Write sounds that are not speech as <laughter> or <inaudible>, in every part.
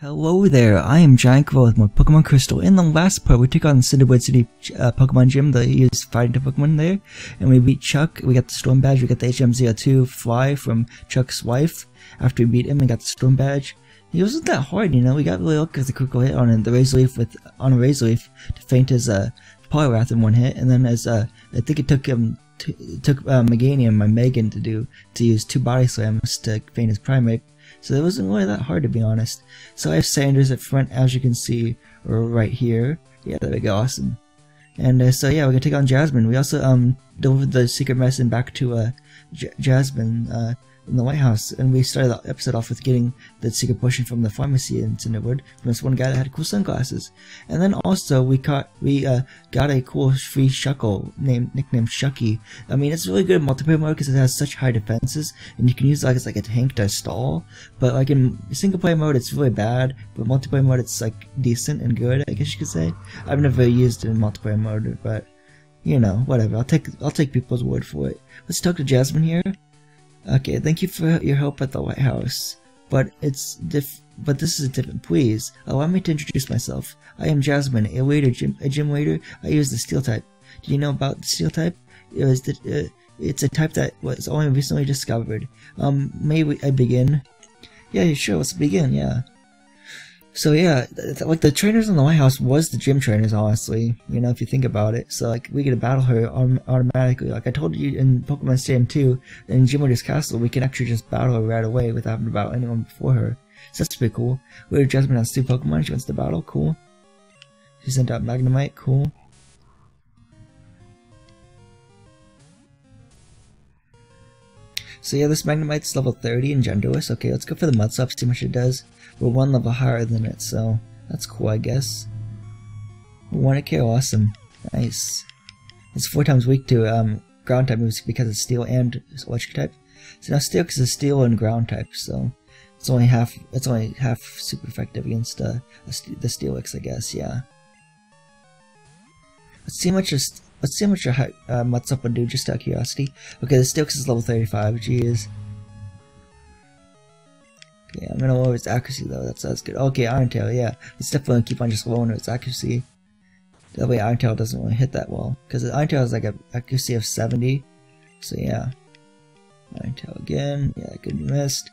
Hello there, I am Giant Grotle with Pokemon Crystal. In the last part, we took on Cianwood City uh, Pokemon Gym, the used fighting to Pokemon there, and we beat Chuck. We got the Storm Badge, we got the HM02 Fly from Chuck's wife. After we beat him, we got the Storm Badge. It wasn't that hard, you know, we got really lucky with a critical hit on the Razor Leaf with, on a Razor Leaf to faint his, uh, Poliwrath in one hit, and then as, uh, I think it took him, it took, uh, Meganium, my Megan, to do, to use two Body Slams to faint his Primeape. So it wasn't really that hard to be honest. So I have Sanders up front as you can see right here. Yeah, there we go, awesome. And uh, so yeah, we're gonna take on Jasmine. We also um delivered the secret medicine back to uh J Jasmine uh in the Lighthouse, and we started the episode off with getting the secret potion from the pharmacy in Cianwood from this one guy that had cool sunglasses. And then also we caught we uh, got a cool free Shuckle named nicknamed Shucky. I mean, it's really good in multiplayer mode because it has such high defenses, and you can use it like it's like a tank to stall. But like in single player mode, it's really bad. But multiplayer mode, it's like decent and good, I guess you could say. I've never used it in multiplayer mode, but you know, whatever. I'll take I'll take people's word for it. Let's talk to Jasmine here. Okay, thank you for your help at the Lighthouse. But it's diff but this is a different. Please, allow me to introduce myself. I am Jasmine, a waiter, gym, a gym waiter. I use the steel type. Do you know about the steel type? It was the, uh, it's a type that was only recently discovered. Um, may we, I begin? Yeah, sure, let's begin, yeah. So yeah, like the trainers in the Lighthouse was the gym trainers, honestly. You know, if you think about it. So like we get to battle her automatically. Like I told you in Pokemon Stadium 2, in Gym Leader's Castle, we can actually just battle her right away without having to battle anyone before her. So that's pretty cool. We have Jasmine has two Pokemon. She wants to battle. Cool. She sent out Magnemite. Cool. So yeah, this Magnemite's level 30 in Genderless. Okay, let's go for the Mudslap, see how much it does. We're one level higher than it, so that's cool, I guess. 1k, awesome. Nice. It's four times weak to um, ground type moves because it's steel and electric type. So now steel is a steel and ground type, so it's only half. It's only half super effective against uh, the Steelix, I guess. Yeah. Let's see how much. Let's see how much uh, Mudslap would do, just out of curiosity. Okay, the Steelix is level 35. Jeez. Okay, I'm gonna lower its accuracy though, that's, that's good. Okay, Iron Tail, yeah. Let's definitely keep on just lowering its accuracy. That way Iron Tail doesn't really hit that well. Because Iron Tail has like an accuracy of 70. So yeah. Iron Tail again. Yeah, good missed.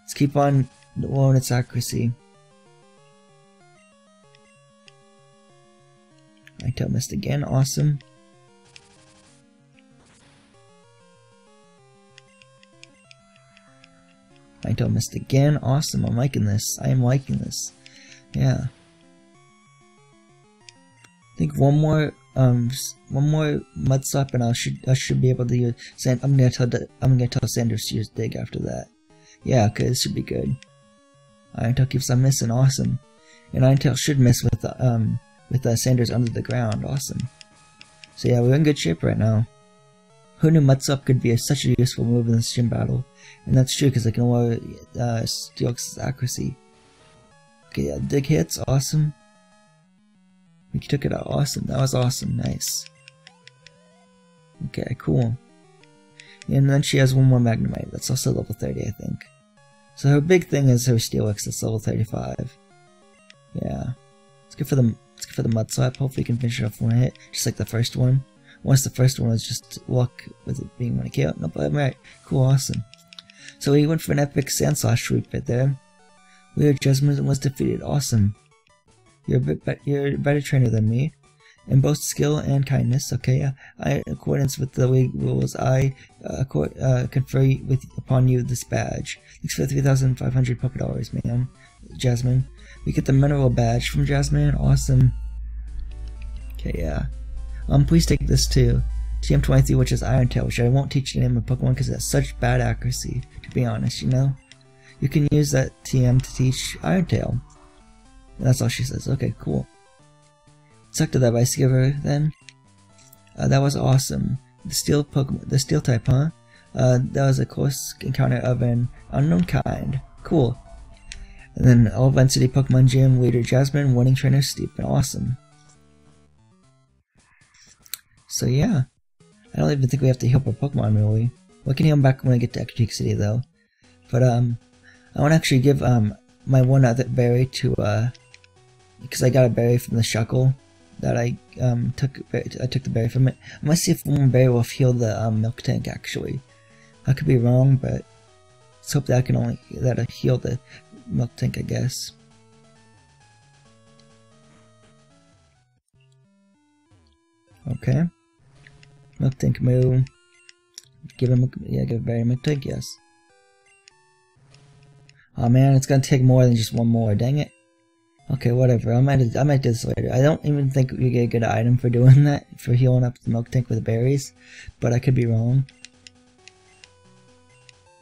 Let's keep on lowering its accuracy. Iron Tail missed again, awesome. I don't missed again. Awesome. I'm liking this. I am liking this. Yeah. I think one more um one more Mudslap and I should I should be able to use Sand I'm gonna tell I'm gonna tell Sanders to use dig after that. Yeah, okay, this should be good. Iron Tail keeps on missing, awesome. And Iron Tail should miss with um with uh, Sanders under the ground, awesome. So yeah, we're in good shape right now. Who knew Mudslap could be a, such a useful move in this gym battle? And that's true because I can lower uh, Steelix's accuracy. Okay, yeah, dig hits, awesome. We took it out, awesome. That was awesome, nice. Okay, cool. And then she has one more Magnemite. That's also level 30, I think. So her big thing is her Steelix. That's level 35. Yeah. It's good for the it's good for the Mudslap. Hopefully, we can finish it off one hit, just like the first one. Once the first one was just luck with it being one kill. No, I'm right. Cool, awesome. So he went for an epic Sandslash sweep right there. Weird Jasmine was defeated. Awesome. You're a bit be you're a better trainer than me. In both skill and kindness, okay, uh, I, in accordance with the league rules, I uh, uh, confer with upon you this badge. Thanks for 3,500 Poké Dollars, man. Jasmine. We get the mineral badge from Jasmine. Awesome. Okay, yeah. Um, please take this too. TM23, which is Iron Tail, which I won't teach the name of Pokemon because it has such bad accuracy, to be honest, you know? You can use that TM to teach Iron Tail. That's all she says. Okay, cool. Suck to that Ice Giver, then. Uh, that was awesome. The steel Pokemon, the steel type, huh? Uh, that was a close encounter of an unknown kind. Cool. And then Olivine City Pokemon Gym leader Jasmine, winning trainer Stephen. Awesome. So yeah. I don't even think we have to heal our Pokemon really. We can heal them back when we get to Ecruteak City though. But um, I want to actually give um my one other berry to uh because I got a berry from the shuckle that I um took I took the berry from it. I must see if one berry will heal the um, Miltank actually. I could be wrong, but let's hope that I can only that I heal the Miltank I guess. Okay. Tank moo. Give him a, yeah, give Miltank, yes. Oh man, it's gonna take more than just one more, dang it. Okay, whatever, I might, I might do this later. I don't even think we get a good item for doing that, for healing up the Miltank with berries, but I could be wrong.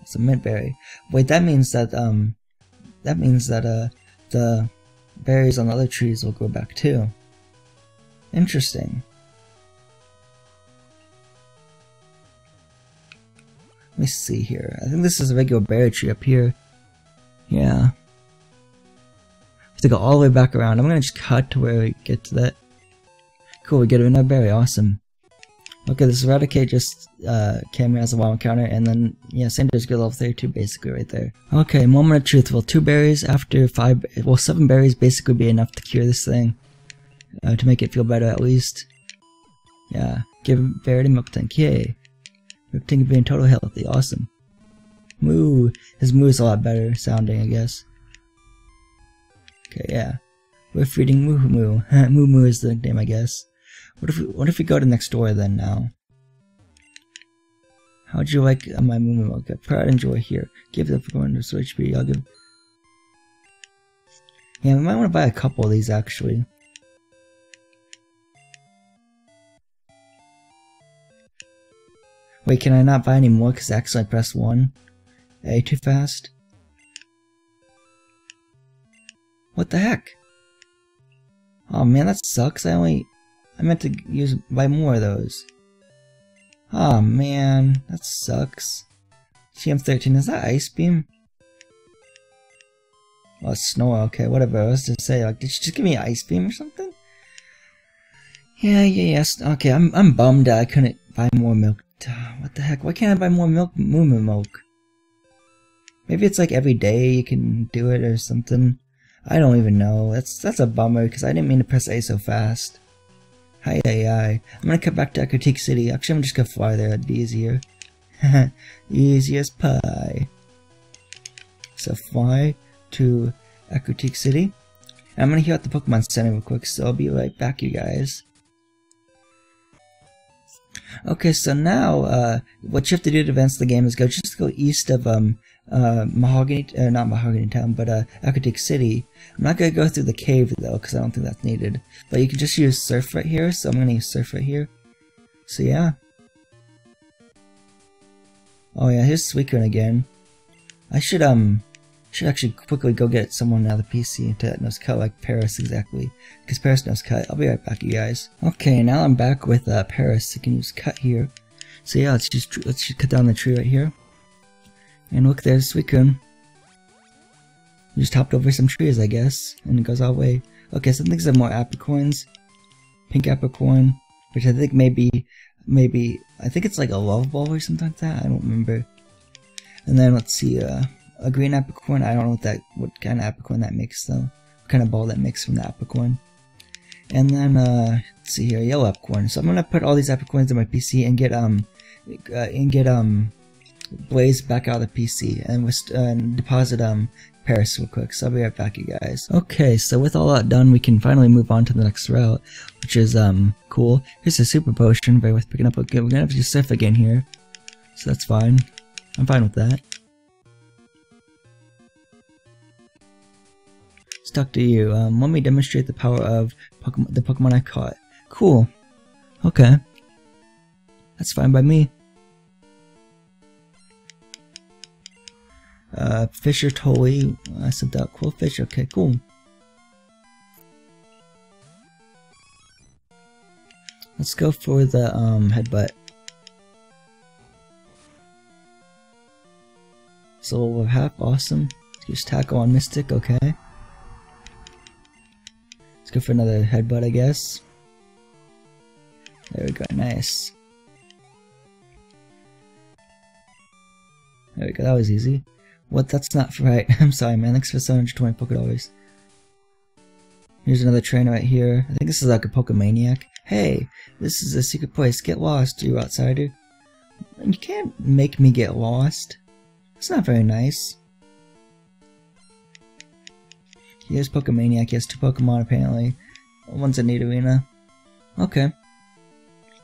It's a mint berry. Wait, that means that, um, that means that, uh, the berries on the other trees will grow back too. Interesting. Let me see here. I think this is a regular berry tree up here. Yeah. I have to go all the way back around. I'm gonna just cut to where we get to that. Cool, we get another berry. Awesome. Okay, this Eradicate just uh, came as a wild encounter, and then, yeah, same as good level 32 basically right there. Okay, moment of truth. Well, two berries after five, well, seven berries basically be enough to cure this thing. Uh, to make it feel better at least. Yeah, give berry to 10k. Tinkerbell being Toto healthy. Awesome. Moo. His moo is a lot better sounding, I guess. Okay, yeah. We're feeding Moo Moo. <laughs> moo Moo is the name, I guess. What if we, what if we go to next door then now? How would you like my Moo Moo? Okay, pride and joy here. Give the Pokemon so HP. I'll give. Yeah, we might want to buy a couple of these actually. Wait, can I not buy any more because I accidentally pressed 1? A too fast? What the heck? Oh man, that sucks. I only... I meant to use buy more of those. Oh man, that sucks. TM13, is that Ice Beam? Oh, Snore, okay, whatever. I was to say, like, did you just give me Ice Beam or something? Yeah, yeah, yes. Okay, I'm I'm bummed that I couldn't buy more milk. Ah, what the heck? Why can't I buy more milk? Moo Moo milk. Maybe it's like every day you can do it or something. I don't even know. That's that's a bummer because I didn't mean to press A so fast. Hi, hi. I'm gonna cut back to Ecruteak City. Actually, I'm just gonna fly there. That'd be easier. <laughs> Easy as pie. So fly to Ecruteak City. I'm gonna heal out the Pokemon Center real quick, so I'll be right back, you guys. Okay, so now uh, what you have to do to advance the game is go just go east of um, uh, Mahogany, uh, not Mahogany Town, but uh, City. I'm not going to go through the cave though, because I don't think that's needed. But you can just use Surf right here, so I'm going to use Surf right here. So yeah. Oh yeah, here's Suicune again. I should, um, should actually quickly go get someone out of the PC that knows cut like Paras exactly. Because Paras knows cut. I'll be right back, you guys. Okay, now I'm back with uh, Paras. You can use cut here. So yeah, let's just let's just cut down the tree right here. And look, there's Suicune. Just hopped over some trees, I guess, and it goes the way. Okay, so I think some more apricorns. Pink apricorn, which I think maybe, maybe, I think it's like a love ball or something like that. I don't remember. And then let's see, uh, a green apricorn. I don't know what that, what kind of apricorn that makes though. What kind of ball that makes from the apricorn. And then, uh, let's see here, yellow apricorn. So I'm gonna put all these apricorns in my PC and get, um, uh, and get, um, Blaze back out of the PC and, uh, deposit um Paras real quick. So I'll be right back, you guys. Okay, so with all that done, we can finally move on to the next route, which is um cool. Here's a super potion, very worth picking up. Okay, we're gonna have to Surf again here, so that's fine. I'm fine with that. Stuck to you. Um, let me demonstrate the power of Pokemon, the Pokemon I caught. Cool. Okay. That's fine by me. Uh, Fisher toy. I sent out cool fish. Okay, cool. Let's go for the um, headbutt. So we'll have awesome. Use tackle on Mystic, okay. Let's go for another headbutt, I guess. There we go, nice. There we go, that was easy. What? That's not <laughs> right. I'm sorry, man. Thanks for 720 Poké Dollars. Here's another train right here. I think this is like a Pokemaniac. Hey, this is a secret place. Get lost, you outsider. You can't make me get lost. It's not very nice. Here's Pokemaniac. He has two Pokemon apparently. One's a Nidorina. Okay.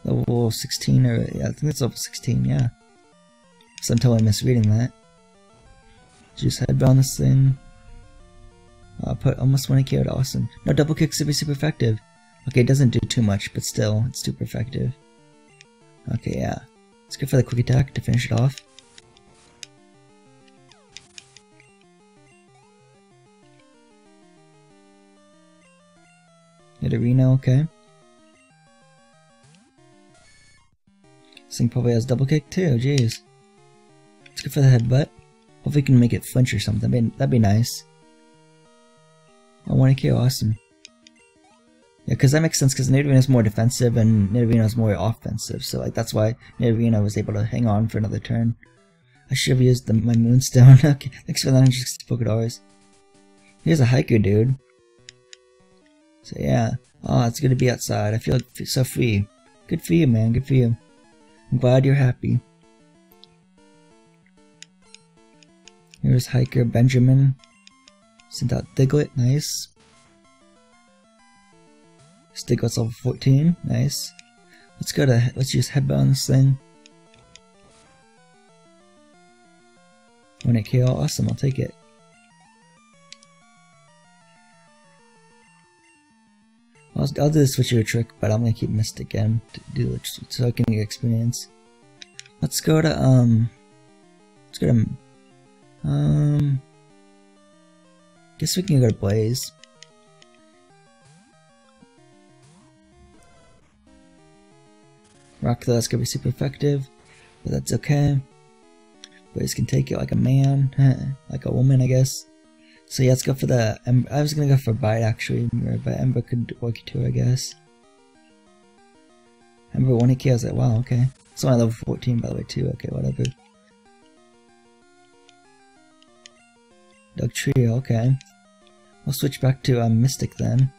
Level 16 or yeah, I think it's level 16, yeah. So I'm totally misreading that. Just headbound this thing. Uh, put almost 20k awesome. No, double kick should be super effective. Okay, it doesn't do too much, but still, it's super effective. Okay, yeah. Let's go for the quick attack to finish it off. Nidorino, okay. This thing probably has double kick too, jeez. Let's go for the headbutt. Hopefully we can make it flinch or something, that'd be, that'd be nice. I want to kill awesome. Yeah, because that makes sense, because Nidorino is more defensive and Nidorino is more offensive, so like that's why Nidorino was able to hang on for another turn. I should have used the, my Moonstone. <laughs> okay, thanks for the 160 Poké Dollars. Here's a hiker, dude. So yeah, oh, it's to be outside. I feel so free. Good for you, man. Good for you. I'm glad you're happy. Here's hiker Benjamin. Sent out Diglett, nice. Diglett's level 14, nice. Let's go to, let's use headbutt on this thing. When it KO, awesome, I'll take it. I'll, I'll do the switcher trick, but I'm gonna keep Mystic again to do it so I can get experience. Let's go to, um, let's go to, um, guess we can go to Blaze. Rock that's gonna be super effective, but that's okay. Blaze can take it like a man, <laughs> like a woman, I guess. So yeah, let's go for the. I was gonna go for Bite actually, but Ember could work too, I guess. Ember 1 hit I was like, wow, okay. It's only level 14 by the way too, okay, whatever. Dugtrio, okay. We'll switch back to um, Mystic then.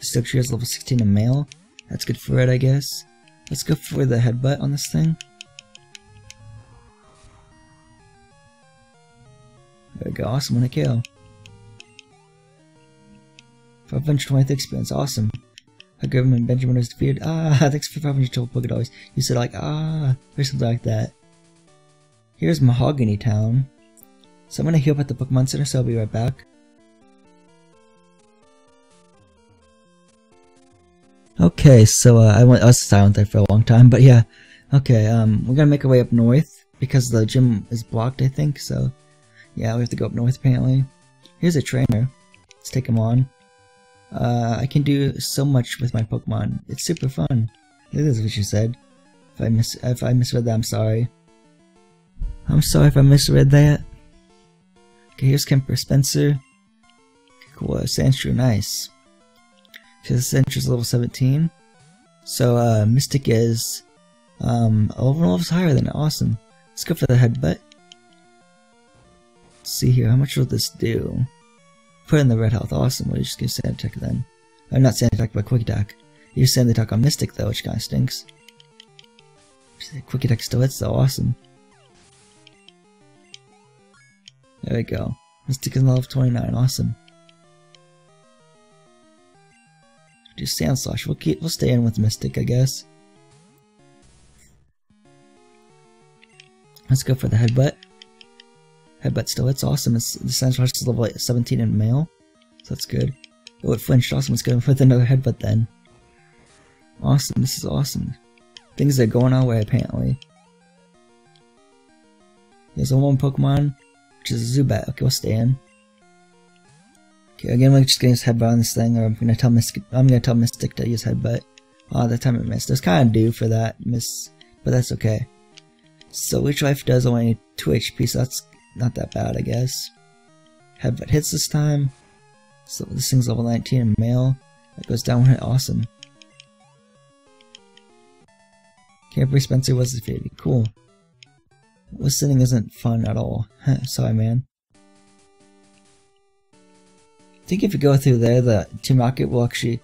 Dugtrio is level 16 in male. That's good for it, I guess. Let's go for the headbutt on this thing. There we go, awesome, one a kill. 520 experience, awesome. A government Benjamin was defeated. Ah, <laughs> thanks for 500 total Poké Dollars. You said like, ah, or something like that. Here's Mahogany Town. So I'm gonna heal up at the Pokemon Center, so I'll be right back. Okay, so uh, I went I was silent there for a long time, but yeah. Okay, um, we're gonna make our way up north because the gym is blocked, I think. So yeah, we have to go up north apparently. Here's a trainer. Let's take him on. Uh, I can do so much with my Pokemon. It's super fun. This is what you said. If I mis if I misread that, I'm sorry. I'm sorry if I misread that. Okay, here's Camper Spencer. Cool, uh, Sandshrew, nice. Because Sandshrews level 17. So, uh, Mystic is, um, 11 levels higher than it. Awesome. Let's go for the headbutt. Let's see here, how much will this do? Put in the red health, awesome. We'll just get sand attack then. I'm not sand attack, but quick attack. You sand attack on Mystic though, which kinda stinks. Quick attack still hits though, awesome. There we go. Mystic is level 29, awesome. Do Sandslash. We'll keep we'll stay in with Mystic, I guess. Let's go for the headbutt. Headbutt still hits awesome. It's, the Sandslash is level 17 in male. So that's good. Oh, it flinched. Awesome. Let's go with another headbutt then. Awesome. This is awesome. Things are going our way, apparently. There's a one Pokemon, which is a Zubat. Okay, we'll stay in. Okay, again, we're just gonna headbutt on this thing, or I'm gonna tell Mystic. I'm gonna tell Mystic to use headbutt. Oh, that time it missed. It was kind of due for that miss, but that's okay. So Leech Life does only 2 HP, so that's not that bad, I guess. Headbutt hits this time. So this thing's level 19 in male. That goes down when hit awesome. Camper Spencer was defeated. Cool. Listening isn't fun at all. <laughs> Sorry, man. I think if you go through there, the Team Rocket will actually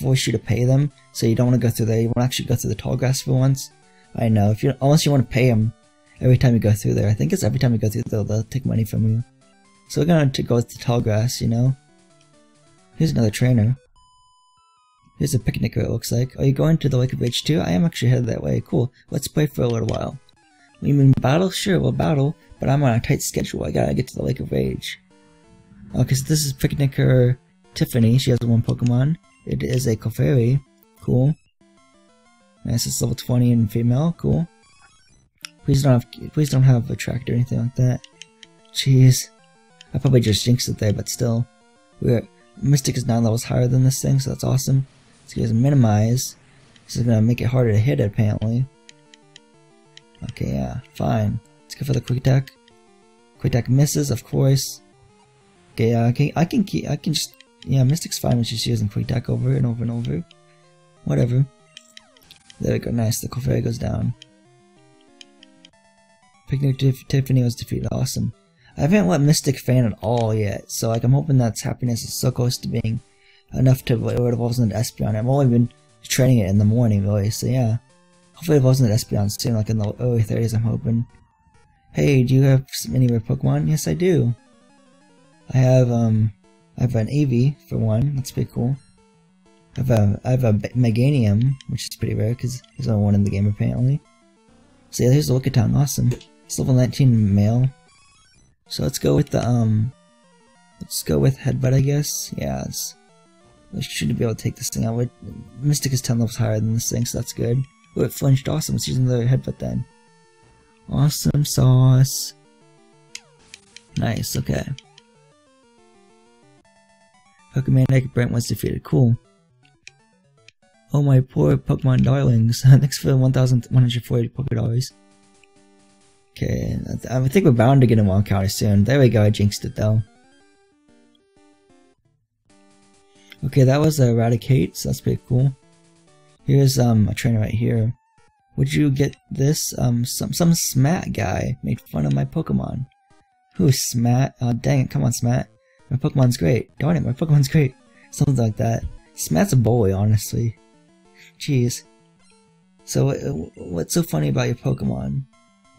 force you to pay them, so you don't want to go through there. You want to actually go through the tall grass for once. I know, if you unless you want to pay them every time you go through there. I think it's every time you go through there, they'll take money from you. So we're going to go with the tall grass, you know? Here's another trainer. Here's a picnic it looks like. Are you going to the Lake of Rage too? I am actually headed that way. Cool. Let's play for a little while. We mean battle? Sure, we'll battle, but I'm on a tight schedule. I gotta get to the Lake of Rage. Okay, so this is Picnicker Tiffany. She has one Pokemon. It is a Clefairy. Cool. Nice, it's level 20 and female. Cool. Please don't have, please don't have Attract or anything like that. Jeez. I probably just jinxed it there, but still. We're, Mystic is 9 levels higher than this thing, so that's awesome. Let's get minimize. This is gonna make it harder to hit it, apparently. Okay, yeah, fine. Let's go for the quick attack. Quick attack misses, of course. Okay, yeah, I can, I can keep, I can just, yeah, Mystic's fine with she's using quick attack over and over and over. Whatever. There we go, nice, the Clefairy goes down. Picnic Tiffany was defeated, awesome. I haven't let Mystic fan at all yet, so like I'm hoping that happiness is so close to being enough to where it evolves into Espeon. I've only been training it in the morning really, so yeah. Hopefully it evolves into Espeon soon, like in the early 30s I'm hoping. Hey, do you have any rare Pokemon? Yes I do. I have um I have an Eevee for one, that's pretty cool. I have a I have a Meganium, which is pretty rare because there's only one in the game apparently. So yeah, here's the Lickitung, awesome. It's level 19 male. So let's go with the, um, let's go with Headbutt, I guess. Yeah, it's, we shouldn't be able to take this thing out. Mystic is 10 levels higher than this thing, so that's good. Oh, it flinched. Awesome. Let's use another Headbutt then. Awesome sauce. Nice, okay. Pokemon Brent was defeated. Cool. Oh my poor Pokemon darlings. <laughs> Thanks for the 1,140 Poké Dollars. Okay, I think we're bound to get a wild counter soon. There we go, I jinxed it though. Okay, that was a Eradicate, so that's pretty cool. Here's um a trainer right here. Would you get this? Um, some some Smat guy made fun of my Pokemon. Who's Smat? Oh, dang it, come on, Smat. My Pokemon's great. Darn it, my Pokemon's <laughs> great. Something like that. Smat's a bully, honestly. Jeez. So, what's so funny about your Pokemon?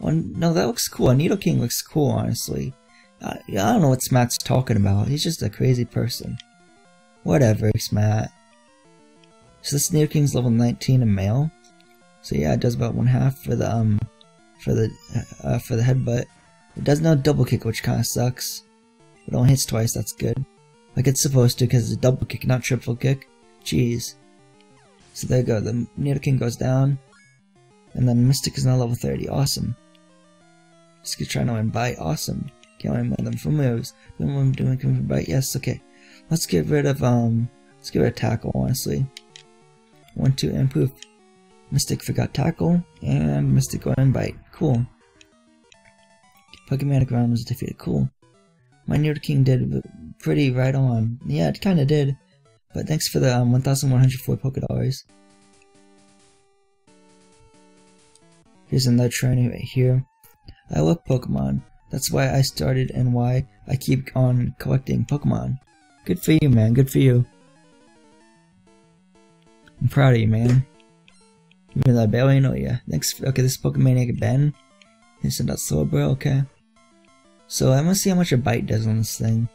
Well, no, that looks cool. Nidoking looks cool, honestly. I, I don't know what Smat's talking about. He's just a crazy person. Whatever, Smat. So this Nidoking's level 19 and male. So yeah, it does about one half for the um for the uh, for the headbutt. It does no double kick, which kind of sucks. It only hits twice. That's good. Like it's supposed to, because it's a double kick, not triple kick. Jeez. So there you go. The Nidoking goes down, and then Mystic is now level 30. Awesome. Trying to bite. Awesome. Can't remember them from moves. Then what I'm doing coming from bite. Yes, okay. Let's get rid of um let's get rid of tackle, honestly. One, two, and poof. Mystic forgot tackle, and Mystic go and bite. Cool. Pokemon ground was defeated. Cool. My Nidoking did pretty right on. Yeah, it kinda did. But thanks for the um, 1,104 Poké Dollars. Here's another trainer right here. I love Pokemon. That's why I started and why I keep on collecting Pokemon. Good for you, man. Good for you. I'm proud of you, man. Even though I barely know you. For, okay, this is Pokemaniac Ben. He sent out Slowbro. Okay. So I'm gonna see how much a bite does on this thing.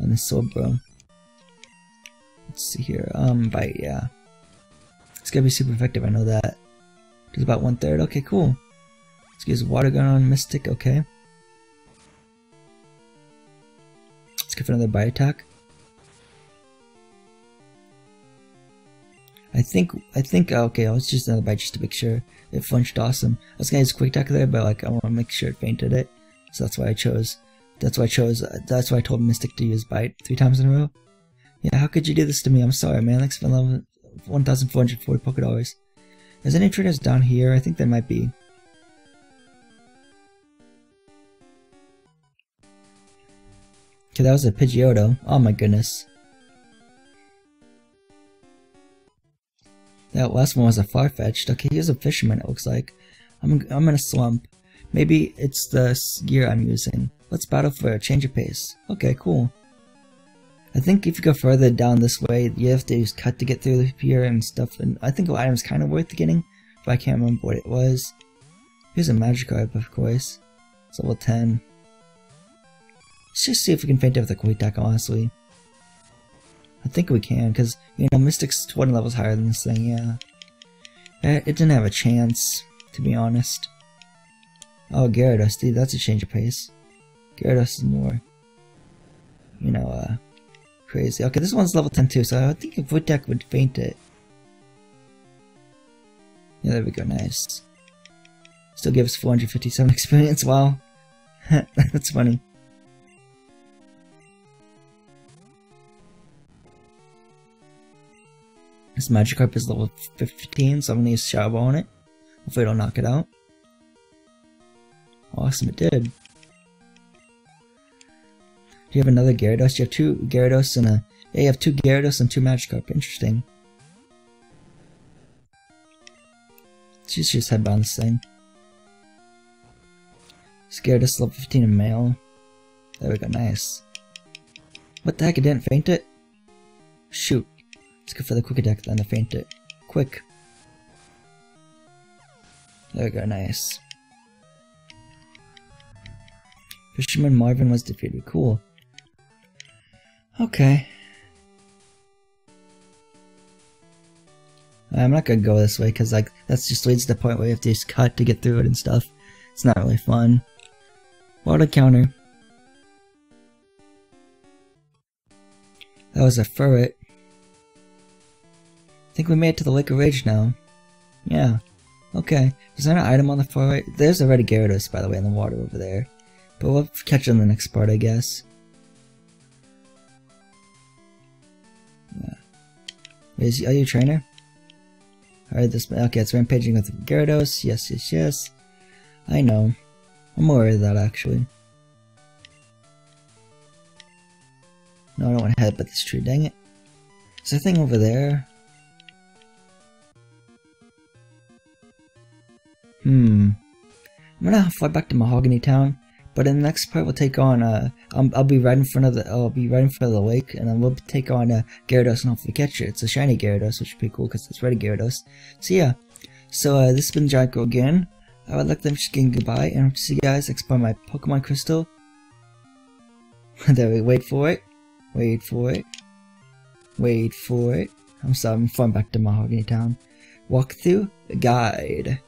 On this Slowbro. Let's see here. Um, bite. Yeah. It's gonna be super effective. I know that. Does about one third. Okay, cool. Get water gun on Mystic, okay. Let's for another bite attack. I think, I think, oh, okay, I was just another bite just to make sure it flinched awesome. I was gonna use quick attack there, but like, I want to make sure it fainted it. So that's why I chose, that's why I chose, that's why I told Mystic to use bite three times in a row. Yeah, how could you do this to me? I'm sorry, man. Thanks for 1,440 Poké Dollars. Is any traders down here? I think there might be. Okay, that was a Pidgeotto. Oh my goodness. That last one was a Farfetch'd. Okay, here's a fisherman, it looks like. I'm, I'm in a slump. Maybe it's the gear I'm using. Let's battle for a change of pace. Okay, cool. I think if you go further down this way, you have to use cut to get through here and stuff, and I think the item's kind of worth getting, but I can't remember what it was. Here's a Magikarp, of course. It's level 10. Let's just see if we can faint it with a quick attack, honestly. I think we can, because, you know, Mystic's 20 levels higher than this thing, yeah. Eh, it didn't have a chance, to be honest. Oh, Gyarados, dude, that's a change of pace. Gyarados is more, you know, uh, crazy. Okay, this one's level 10 too, so I think Void Deck would faint it. Yeah, there we go, nice. Still gives 457 <laughs> experience, wow. <laughs> That's funny. This Magikarp is level 15, so I'm gonna use Shadow Ball on it. Hopefully it'll knock it out. Awesome, it did. Do you have another Gyarados? You have two Gyarados and a... Yeah, you have two Gyarados and two Magikarp. Interesting. She's just head this thing. Scared Gyarados level 15 in male. There we go, nice. What the heck, it didn't faint it? Shoot. Let's go for the quick attack then to faint it. Quick. There we go, nice. Fisherman Marvin was defeated. Cool. Okay. I'm not gonna go this way because like that's just leads to the point where you have to just cut to get through it and stuff. It's not really fun. Water counter. That was a ferret. Think we made it to the Lake of Rage now. Yeah. Okay. Is there an item on the far right? There's a red Gyarados, by the way, in the water over there. But we'll catch it in the next part, I guess. Yeah. Is, are you a trainer? Alright, this okay, it's rampaging with Gyarados. Yes, yes, yes. I know. I'm worried of that actually. No, I don't want to head, headbutt this tree, dang it. Is there a thing over there? Hmm. I'm gonna fly back to Mahogany Town, but in the next part we'll take on, uh, I'll, I'll be right in front of the, I'll be right in front of the lake, and then we'll take on, uh, Gyarados and hopefully catch it. It's a shiny Gyarados, which would be cool because it's ready Gyarados. So yeah. So, uh, this has been Giant again. I would like to just getting goodbye, and to see you guys next my Pokemon Crystal. <laughs> there we wait for it. Wait for it. Wait for it. I'm sorry, I'm flying back to Mahogany Town. Walk through guide.